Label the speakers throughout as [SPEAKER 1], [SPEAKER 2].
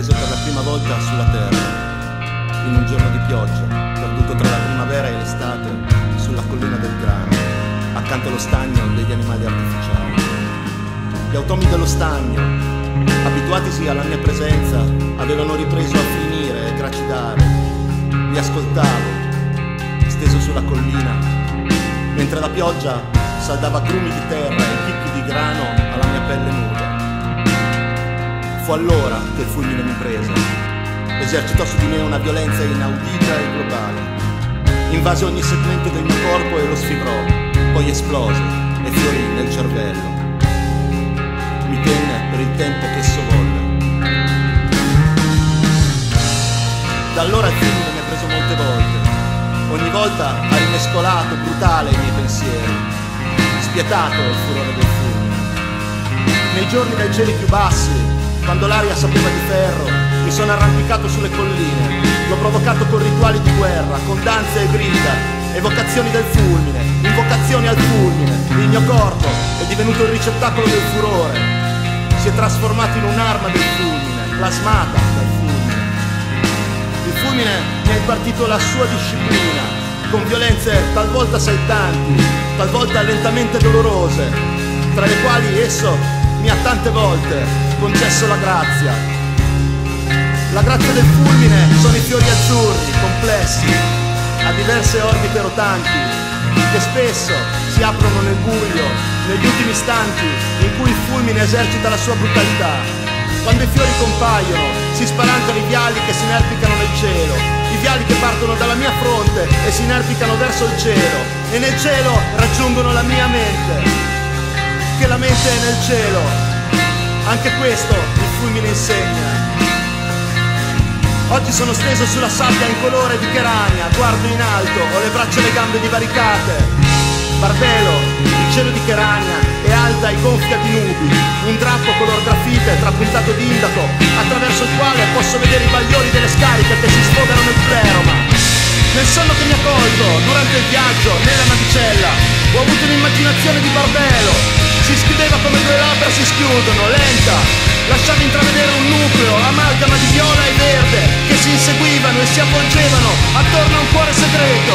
[SPEAKER 1] preso per la prima volta sulla terra, in un giorno di pioggia, perduto tra la primavera e l'estate, sulla collina del grano, accanto allo stagno degli animali artificiali. Gli automi dello stagno, abituatisi alla mia presenza, avevano ripreso a finire e gracidare. Li ascoltavo, steso sulla collina, mentre la pioggia saldava grumi di terra e chicchi di grano alla mia pelle nuda. Fu allora che il fulmine mi prese. Esercitò su di me una violenza inaudita e globale. Invase ogni segmento del mio corpo e lo sfibrò, poi esplose e fiorì nel cervello. Mi tenne per il tempo che esso volle. Da allora il fulmine mi ha preso molte volte. Ogni volta ha rimescolato brutale i miei pensieri, spietato il furore del fulmine. Nei giorni dai cieli più bassi quando l'aria sapeva di ferro, mi sono arrampicato sulle colline, l'ho provocato con rituali di guerra, con danze e grida, evocazioni del fulmine, invocazioni al fulmine. Il mio corpo è divenuto il ricettacolo del furore, si è trasformato in un'arma del fulmine, plasmata dal fulmine. Il fulmine mi ha impartito la sua disciplina, con violenze talvolta saltanti, talvolta lentamente dolorose, tra le quali esso mi ha tante volte concesso la grazia. La grazia del fulmine sono i fiori azzurri, complessi, a diverse orbite rotanti, che spesso si aprono nel buio, negli ultimi istanti in cui il fulmine esercita la sua brutalità. Quando i fiori compaiono, si spalancano i viali che si inerpicano nel cielo, i viali che partono dalla mia fronte e si inerpicano verso il cielo, e nel cielo raggiungono la mia mente, che la mente è nel cielo, anche questo il fulmine insegna. Oggi sono steso sulla sabbia in colore di kerania, guardo in alto, ho le braccia e le gambe divaricate. Barbelo, il cielo di Kerania è alta e gonfia di nubi, un drappo color grafite trapuntato indaco, attraverso il quale posso vedere i bagliori delle scariche che si sfogano nel pleroma. Nel sonno che mi ha colto, durante il viaggio, nella navicella, ho avuto un'immaginazione di Barbelo, si schiudeva come due labbra si schiudono, lenta, lasciava intravedere un nucleo, amalgama di viola e verde, che si inseguivano e si avvolgevano attorno a un cuore segreto.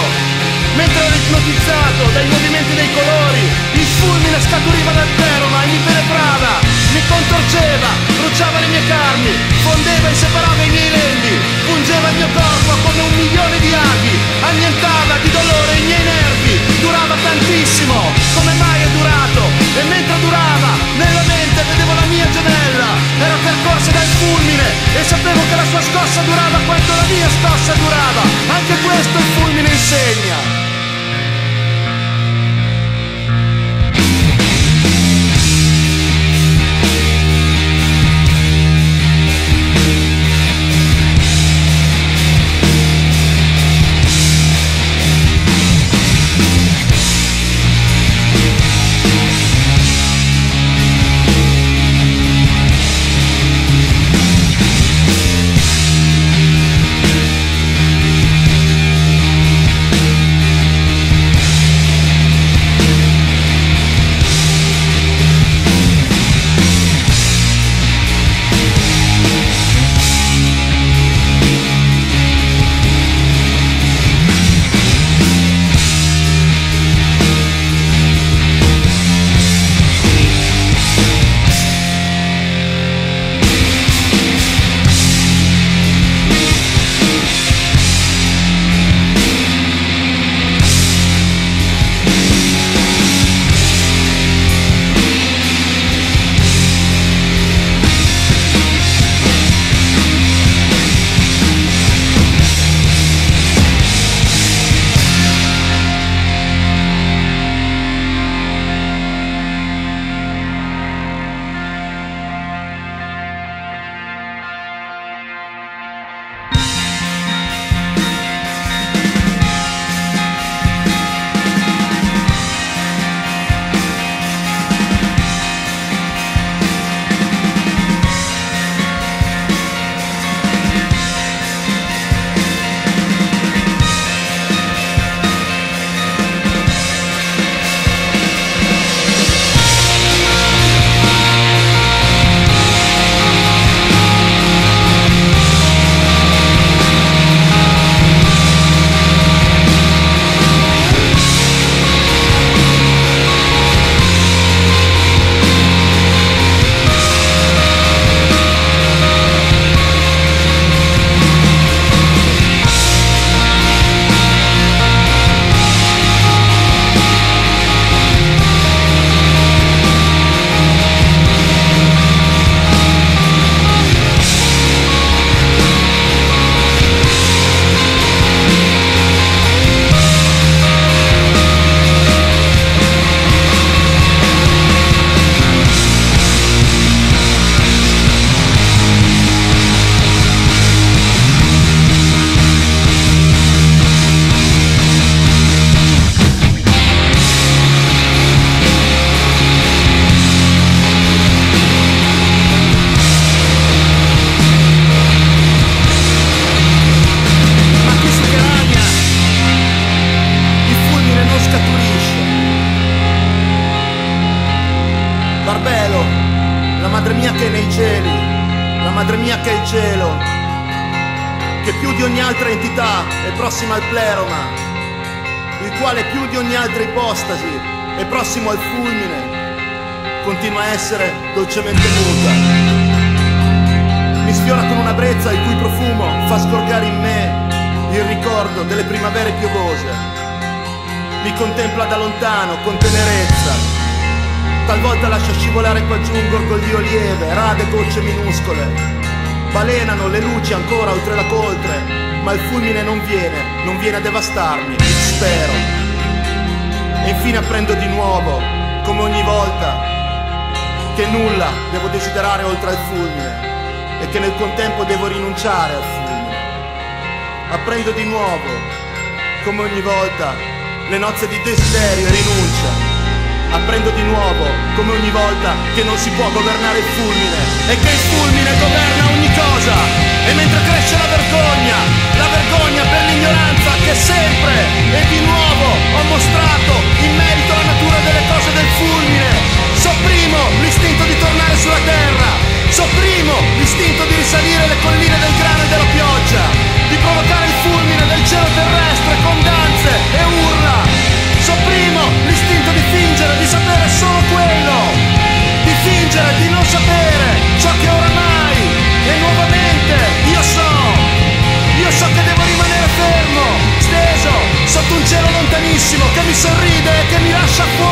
[SPEAKER 1] Mentre ero ipnotizzato dai movimenti dei colori, il fulmine scaturiva dal peroma e mi penetrava, mi contorceva, bruciava le mie carni, fondeva e separava i miei lembi, pungeva il mio corpo la mia madre mia che è il cielo, che più di ogni altra entità è prossima al pleroma, il quale più di ogni altra ipostasi è prossimo al fulmine, continua a essere dolcemente muta. Mi sfiora con una brezza il cui profumo fa scorgare in me il ricordo delle primavere piovose. Mi contempla da lontano con tenerezza Talvolta lascia scivolare qua giù un gorgoglio lieve, rade gocce minuscole. Balenano le luci ancora oltre la coltre, ma il fulmine non viene, non viene a devastarmi, spero. E infine apprendo di nuovo, come ogni volta, che nulla devo desiderare oltre al fulmine e che nel contempo devo rinunciare al fulmine. Apprendo di nuovo, come ogni volta, le nozze di desiderio e rinuncia Apprendo di nuovo, come ogni volta, che non si può governare il fulmine e che il fulmine governa ogni cosa. E mentre cresce la vergogna, la vergogna per l'ignoranza che sempre e di nuovo ho mostrato in merito alla natura delle cose del fulmine, sopprimere sorride che mi lascia fuori.